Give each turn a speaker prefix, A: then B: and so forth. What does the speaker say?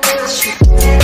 A: your shit.